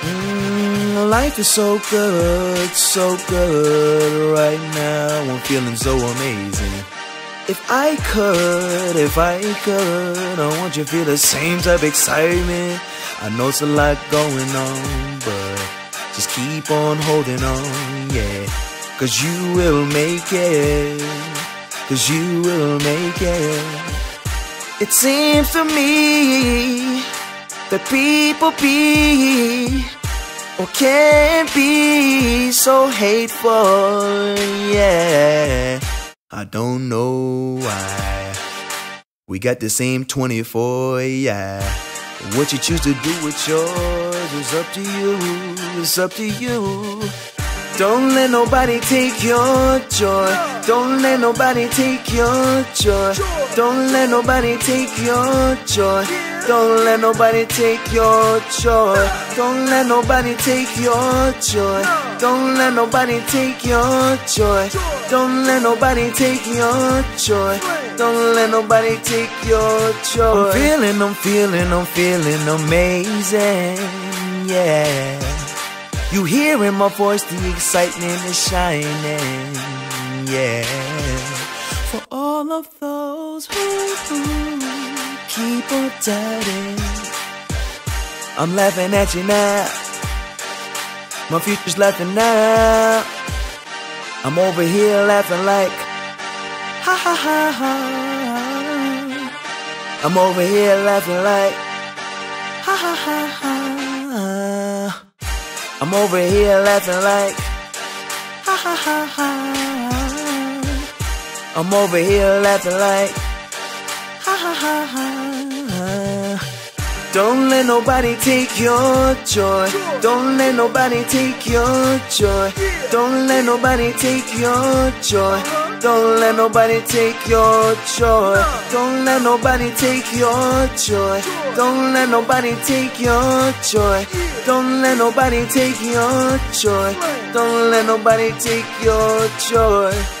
Mm, life is so good, so good right now. I'm feeling so amazing. If I could, if I could, I want you to feel the same type of excitement. I know it's a lot going on, but just keep on holding on, yeah. Cause you will make it, cause you will make it. It seems to me that people be or can be so hateful, yeah. I don't know why. We got the same 24, yeah. What you choose to do with yours is up to you, it's up to you. Don't let nobody take your joy. Don't let nobody take your joy. Don't let nobody take your joy. Don't let nobody take your joy. Don't let nobody take your joy. Don't let nobody take your joy. Don't let nobody take your joy. Don't let nobody take your joy. I'm feeling, I'm feeling, I'm feeling amazing. Yeah. You hearing my voice, the excitement is shining, yeah. For all of those who, keep on doubting, I'm laughing at you now. My future's laughing now. I'm over here laughing like, ha ha ha ha. I'm over here laughing like, ha ha ha ha. I'm over here laughing like ha ha ha ha. I'm over here laughing like. Don't let nobody take your joy. Don't let nobody take your joy. Don't let nobody take your joy. Don't let nobody take your joy. Don't let nobody take your joy. Don't let nobody take your joy. Don't let nobody take your joy. Don't let nobody take your joy.